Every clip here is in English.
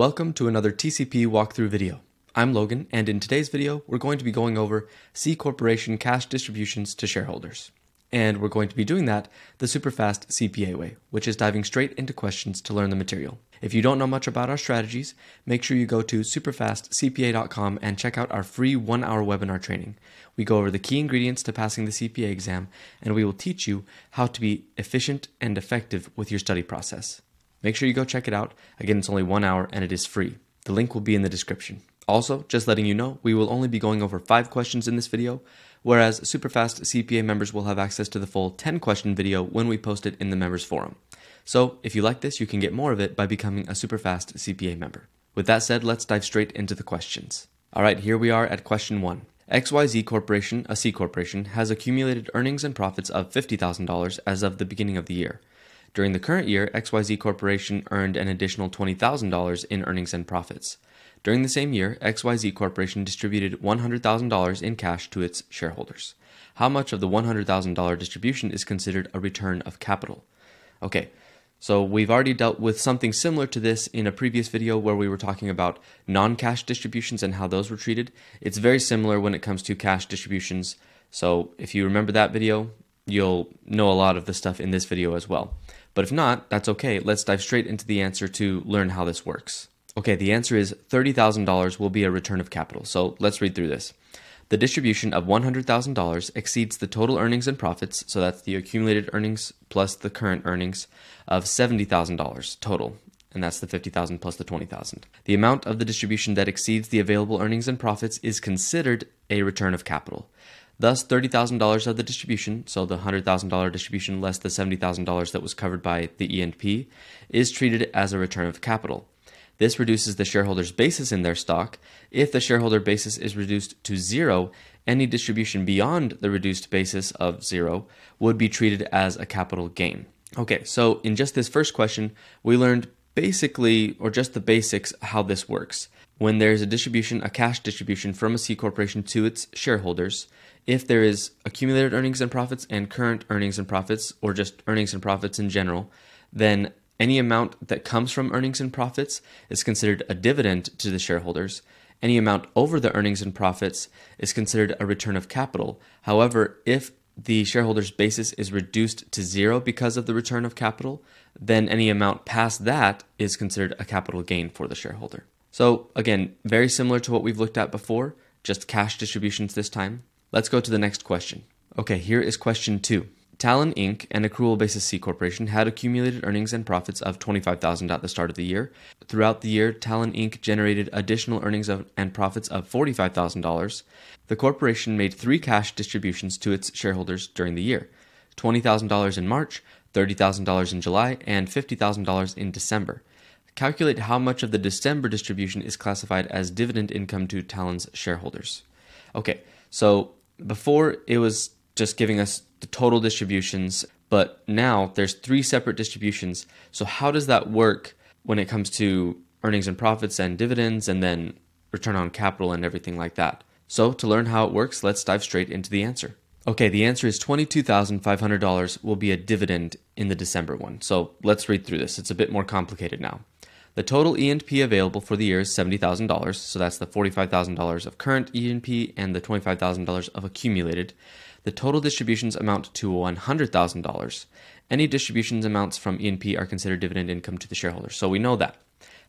Welcome to another TCP walkthrough video. I'm Logan, and in today's video, we're going to be going over C Corporation cash distributions to shareholders. And we're going to be doing that the super fast CPA way, which is diving straight into questions to learn the material. If you don't know much about our strategies, make sure you go to superfastcpa.com and check out our free one hour webinar training. We go over the key ingredients to passing the CPA exam, and we will teach you how to be efficient and effective with your study process. Make sure you go check it out. Again, it's only one hour and it is free. The link will be in the description. Also, just letting you know, we will only be going over five questions in this video, whereas Superfast CPA members will have access to the full 10 question video when we post it in the members forum. So, if you like this, you can get more of it by becoming a Superfast CPA member. With that said, let's dive straight into the questions. All right, here we are at question one. XYZ Corporation, a C corporation, has accumulated earnings and profits of $50,000 as of the beginning of the year. During the current year, XYZ Corporation earned an additional $20,000 in earnings and profits. During the same year, XYZ Corporation distributed $100,000 in cash to its shareholders. How much of the $100,000 distribution is considered a return of capital? Okay, so we've already dealt with something similar to this in a previous video where we were talking about non-cash distributions and how those were treated. It's very similar when it comes to cash distributions. So if you remember that video, you'll know a lot of the stuff in this video as well. But if not, that's okay. Let's dive straight into the answer to learn how this works. Okay, the answer is $30,000 will be a return of capital. So let's read through this. The distribution of $100,000 exceeds the total earnings and profits, so that's the accumulated earnings plus the current earnings of $70,000 total, and that's the 50,000 plus the 20,000. The amount of the distribution that exceeds the available earnings and profits is considered a return of capital. Thus, $30,000 of the distribution, so the $100,000 distribution less the $70,000 that was covered by the E&P, is treated as a return of capital. This reduces the shareholder's basis in their stock. If the shareholder basis is reduced to zero, any distribution beyond the reduced basis of zero would be treated as a capital gain. Okay, so in just this first question, we learned basically, or just the basics, how this works. When there's a distribution, a cash distribution from a C corporation to its shareholders, if there is accumulated earnings and profits and current earnings and profits, or just earnings and profits in general, then any amount that comes from earnings and profits is considered a dividend to the shareholders. Any amount over the earnings and profits is considered a return of capital. However, if the shareholders' basis is reduced to zero because of the return of capital, then any amount past that is considered a capital gain for the shareholder. So, again, very similar to what we've looked at before, just cash distributions this time. Let's go to the next question. Okay, here is question two. Talon Inc., an accrual basis C corporation, had accumulated earnings and profits of 25000 at the start of the year. Throughout the year, Talon Inc. generated additional earnings of, and profits of $45,000. The corporation made three cash distributions to its shareholders during the year $20,000 in March, $30,000 in July, and $50,000 in December. Calculate how much of the December distribution is classified as dividend income to Talon's shareholders. Okay, so before it was just giving us the total distributions, but now there's three separate distributions. So how does that work when it comes to earnings and profits and dividends and then return on capital and everything like that? So to learn how it works, let's dive straight into the answer. Okay, the answer is $22,500 will be a dividend in the December one. So let's read through this. It's a bit more complicated now. The total E&P available for the year is $70,000, so that's the $45,000 of current E&P and the $25,000 of accumulated. The total distributions amount to $100,000. Any distributions amounts from E&P are considered dividend income to the shareholders, so we know that.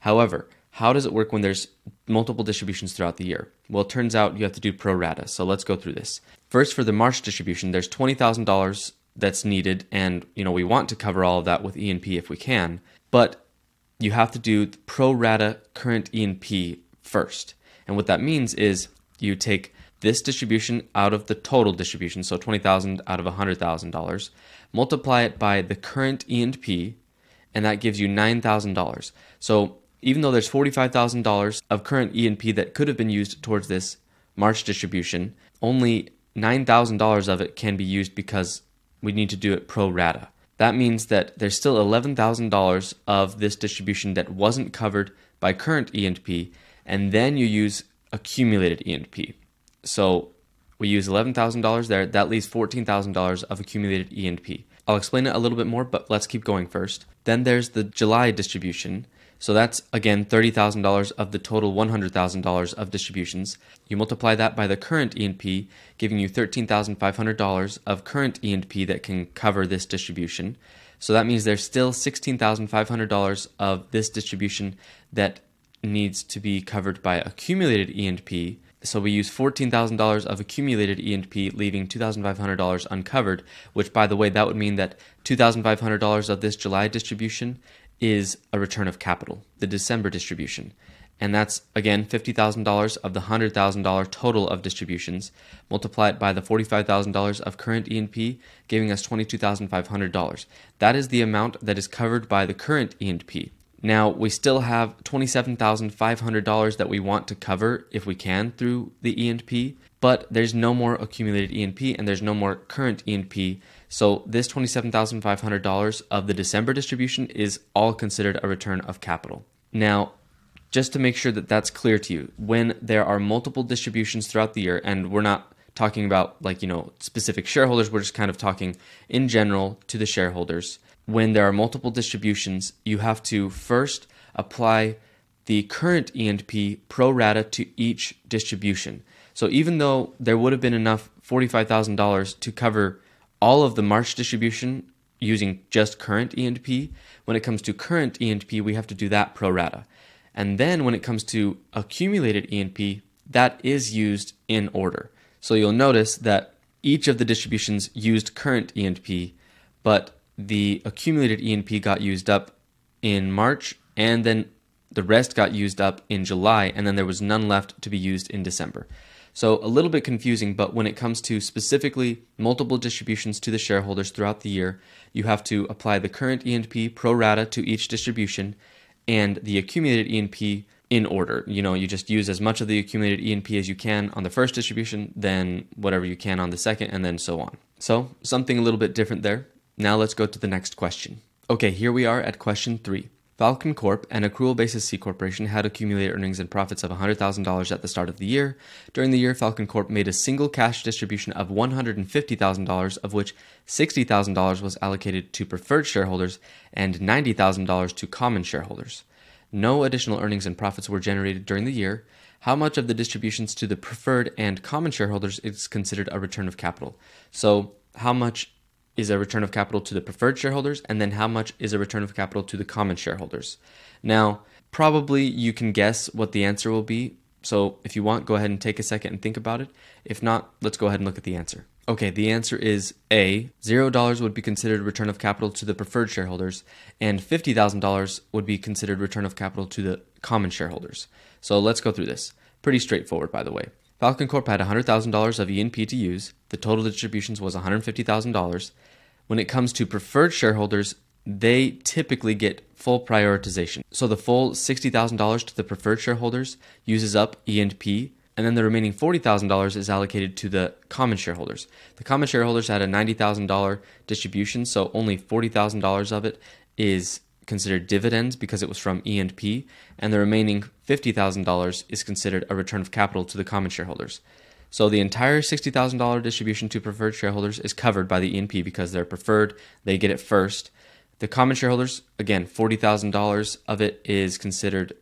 However, how does it work when there's multiple distributions throughout the year? Well, it turns out you have to do pro rata, so let's go through this. First, for the March distribution, there's $20,000 that's needed, and you know we want to cover all of that with E&P if we can, but you have to do pro rata current E&P first. And what that means is you take this distribution out of the total distribution, so 20,000 out of $100,000, multiply it by the current E&P, and that gives you $9,000. So even though there's $45,000 of current E&P that could have been used towards this March distribution, only $9,000 of it can be used because we need to do it pro rata that means that there's still $11,000 of this distribution that wasn't covered by current E&P, and then you use accumulated E&P. So we use $11,000 there. That leaves $14,000 of accumulated E&P. I'll explain it a little bit more, but let's keep going first. Then there's the July distribution. So that's again $30,000 of the total $100,000 of distributions. You multiply that by the current E&P, giving you $13,500 of current E&P that can cover this distribution. So that means there's still $16,500 of this distribution that needs to be covered by accumulated E&P. So we use $14,000 of accumulated E&P, leaving $2,500 uncovered, which by the way, that would mean that $2,500 of this July distribution is a return of capital, the December distribution. And that's again $50,000 of the $100,000 total of distributions. Multiply it by the $45,000 of current E&P, giving us $22,500. That is the amount that is covered by the current E&P. Now, we still have $27,500 that we want to cover if we can through the E&P, but there's no more accumulated E&P and there's no more current E&P. So this $27,500 of the December distribution is all considered a return of capital. Now, just to make sure that that's clear to you, when there are multiple distributions throughout the year, and we're not talking about like, you know, specific shareholders, we're just kind of talking in general to the shareholders. When there are multiple distributions, you have to first apply the current E&P pro rata to each distribution. So even though there would have been enough $45,000 to cover all of the March distribution using just current E&P, when it comes to current E&P, we have to do that pro rata. And then when it comes to accumulated E&P, that is used in order. So you'll notice that each of the distributions used current E&P, but the accumulated E&P got used up in March and then the rest got used up in July and then there was none left to be used in December. So a little bit confusing, but when it comes to specifically multiple distributions to the shareholders throughout the year, you have to apply the current E&P pro rata to each distribution and the accumulated E&P in order. You know, you just use as much of the accumulated E&P as you can on the first distribution, then whatever you can on the second, and then so on. So something a little bit different there. Now let's go to the next question. Okay, here we are at question three. Falcon Corp, an accrual basis C corporation, had accumulated earnings and profits of $100,000 at the start of the year. During the year, Falcon Corp made a single cash distribution of $150,000, of which $60,000 was allocated to preferred shareholders and $90,000 to common shareholders. No additional earnings and profits were generated during the year. How much of the distributions to the preferred and common shareholders is considered a return of capital? So, how much is a return of capital to the preferred shareholders, and then how much is a return of capital to the common shareholders. Now, probably you can guess what the answer will be. So if you want, go ahead and take a second and think about it. If not, let's go ahead and look at the answer. Okay, the answer is A. $0 would be considered return of capital to the preferred shareholders, and $50,000 would be considered return of capital to the common shareholders. So let's go through this. Pretty straightforward, by the way. Falcon Corp had $100,000 of E&P to use. The total distributions was $150,000. When it comes to preferred shareholders, they typically get full prioritization. So the full $60,000 to the preferred shareholders uses up E&P, and then the remaining $40,000 is allocated to the common shareholders. The common shareholders had a $90,000 distribution, so only $40,000 of it is considered dividends because it was from E&P, and the remaining $50,000 is considered a return of capital to the common shareholders. So the entire $60,000 distribution to preferred shareholders is covered by the E&P because they're preferred, they get it first. The common shareholders, again, $40,000 of it is considered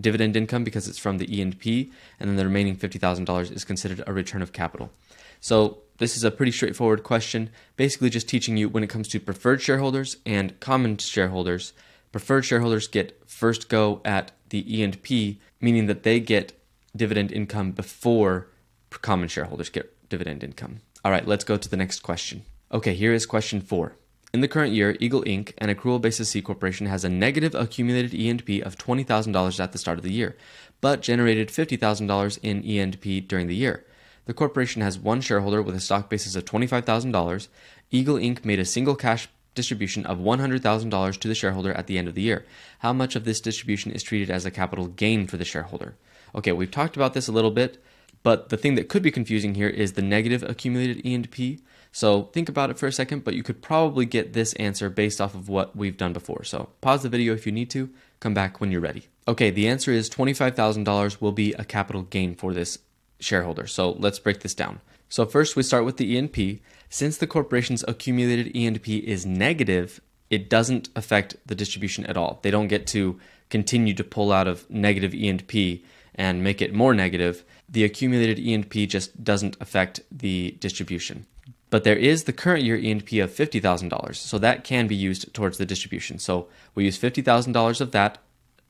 dividend income because it's from the E&P, and then the remaining $50,000 is considered a return of capital. So this is a pretty straightforward question, basically just teaching you when it comes to preferred shareholders and common shareholders. Preferred shareholders get first go at the E&P, meaning that they get dividend income before common shareholders get dividend income. All right, let's go to the next question. Okay, here is question four. In the current year, Eagle Inc., an accrual basis C corporation, has a negative accumulated E&P of $20,000 at the start of the year, but generated $50,000 in E&P during the year. The corporation has one shareholder with a stock basis of $25,000. Eagle Inc. made a single cash distribution of $100,000 to the shareholder at the end of the year. How much of this distribution is treated as a capital gain for the shareholder? Okay, we've talked about this a little bit, but the thing that could be confusing here is the negative accumulated E&P. So think about it for a second, but you could probably get this answer based off of what we've done before. So pause the video if you need to, come back when you're ready. Okay, the answer is $25,000 will be a capital gain for this shareholder. So let's break this down. So first we start with the E&P. Since the corporation's accumulated E&P is negative, it doesn't affect the distribution at all. They don't get to continue to pull out of negative E&P and make it more negative, the accumulated E&P just doesn't affect the distribution. But there is the current year E&P of $50,000, so that can be used towards the distribution. So we use $50,000 of that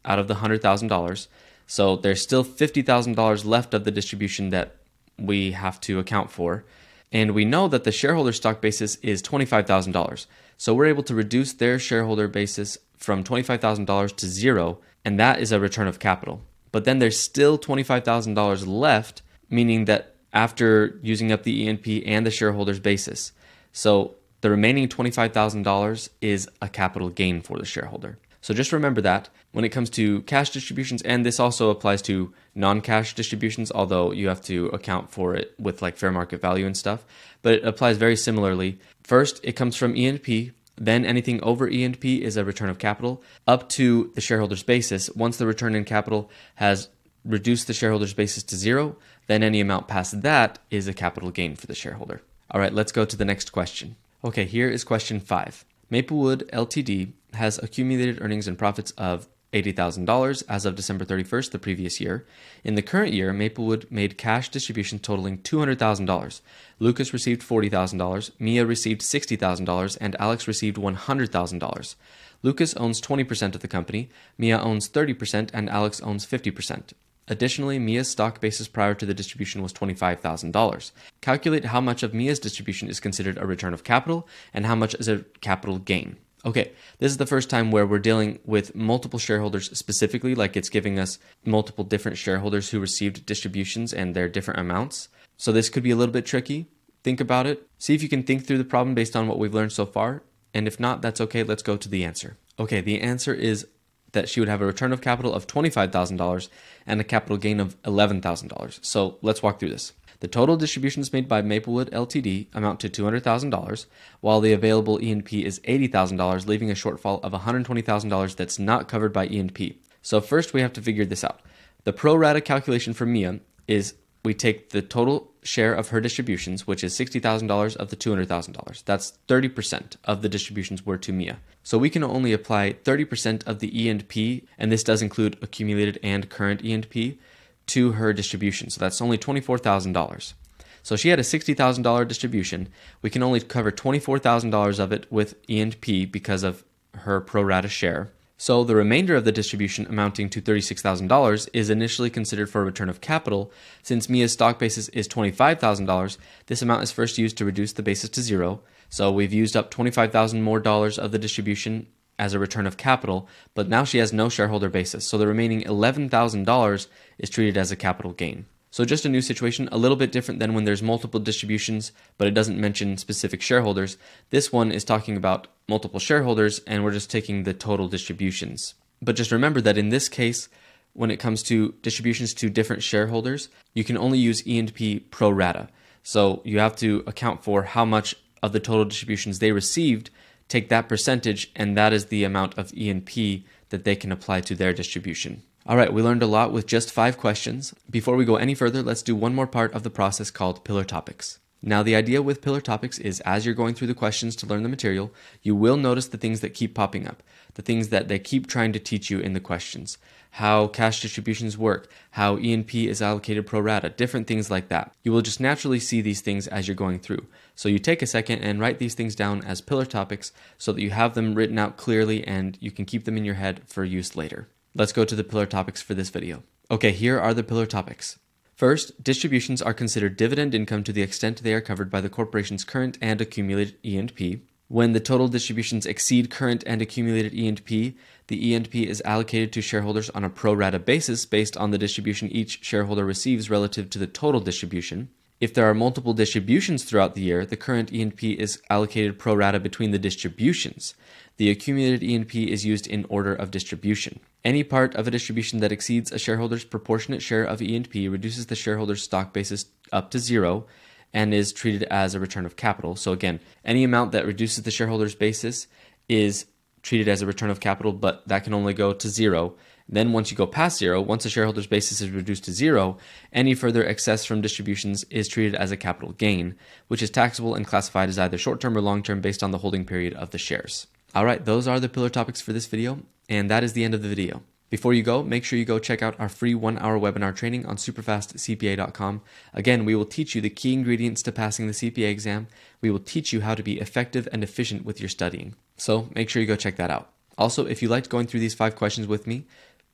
out of the $100,000. So there's still $50,000 left of the distribution that we have to account for. And we know that the shareholder stock basis is $25,000. So we're able to reduce their shareholder basis from $25,000 to zero, and that is a return of capital. But then there's still $25,000 left, meaning that after using up the E&P and the shareholder's basis. So the remaining $25,000 is a capital gain for the shareholder. So just remember that when it comes to cash distributions, and this also applies to non cash distributions, although you have to account for it with like fair market value and stuff, but it applies very similarly. First, it comes from E&P, then anything over E&P is a return of capital up to the shareholder's basis. Once the return in capital has reduced the shareholder's basis to zero, then any amount past that is a capital gain for the shareholder. All right, let's go to the next question. Okay, here is question five. Maplewood Ltd has accumulated earnings and profits of $80,000 as of December 31st, the previous year. In the current year, Maplewood made cash distributions totaling $200,000. Lucas received $40,000, Mia received $60,000, and Alex received $100,000. Lucas owns 20% of the company, Mia owns 30%, and Alex owns 50%. Additionally, Mia's stock basis prior to the distribution was $25,000. Calculate how much of Mia's distribution is considered a return of capital and how much is a capital gain. Okay, this is the first time where we're dealing with multiple shareholders specifically, like it's giving us multiple different shareholders who received distributions and their different amounts. So this could be a little bit tricky. Think about it. See if you can think through the problem based on what we've learned so far. And if not, that's okay. Let's go to the answer. Okay, the answer is that she would have a return of capital of $25,000 and a capital gain of $11,000. So let's walk through this. The total distributions made by Maplewood Ltd amount to $200,000, while the available E&P is $80,000, leaving a shortfall of $120,000 that's not covered by E&P. So first we have to figure this out. The pro rata calculation for Mia is we take the total share of her distributions, which is $60,000 of the $200,000. That's 30% of the distributions were to Mia. So we can only apply 30% of the E&P, and this does include accumulated and current E&P, to her distribution. So that's only $24,000. So she had a $60,000 distribution. We can only cover $24,000 of it with E&P because of her pro rata share. So the remainder of the distribution amounting to $36,000 is initially considered for a return of capital. Since Mia's stock basis is $25,000, this amount is first used to reduce the basis to zero. So we've used up 25,000 more dollars of the distribution as a return of capital, but now she has no shareholder basis. So the remaining $11,000 is treated as a capital gain. So just a new situation, a little bit different than when there's multiple distributions, but it doesn't mention specific shareholders. This one is talking about multiple shareholders, and we're just taking the total distributions. But just remember that in this case, when it comes to distributions to different shareholders, you can only use E&P pro rata. So you have to account for how much of the total distributions they received, take that percentage, and that is the amount of E&P that they can apply to their distribution. All right, we learned a lot with just five questions. Before we go any further, let's do one more part of the process called pillar topics. Now, the idea with pillar topics is as you're going through the questions to learn the material, you will notice the things that keep popping up, the things that they keep trying to teach you in the questions, how cash distributions work, how E&P is allocated pro rata, different things like that. You will just naturally see these things as you're going through. So you take a second and write these things down as pillar topics so that you have them written out clearly and you can keep them in your head for use later. Let's go to the pillar topics for this video. Okay, here are the pillar topics. First, distributions are considered dividend income to the extent they are covered by the corporation's current and accumulated E&P. When the total distributions exceed current and accumulated E&P, the E&P is allocated to shareholders on a pro rata basis based on the distribution each shareholder receives relative to the total distribution. If there are multiple distributions throughout the year, the current E&P is allocated pro rata between the distributions. The accumulated E&P is used in order of distribution. Any part of a distribution that exceeds a shareholder's proportionate share of E&P reduces the shareholder's stock basis up to zero and is treated as a return of capital. So again, any amount that reduces the shareholder's basis is treated as a return of capital, but that can only go to zero. Then once you go past zero, once the shareholder's basis is reduced to zero, any further excess from distributions is treated as a capital gain, which is taxable and classified as either short-term or long-term based on the holding period of the shares. All right, those are the pillar topics for this video, and that is the end of the video. Before you go, make sure you go check out our free one hour webinar training on superfastcpa.com. Again, we will teach you the key ingredients to passing the CPA exam. We will teach you how to be effective and efficient with your studying. So make sure you go check that out. Also, if you liked going through these five questions with me,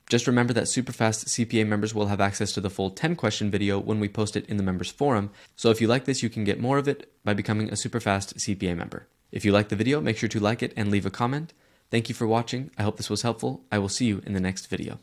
just remember that Superfast CPA members will have access to the full 10 question video when we post it in the members forum. So if you like this, you can get more of it by becoming a Superfast CPA member. If you like the video, make sure to like it and leave a comment. Thank you for watching. I hope this was helpful. I will see you in the next video.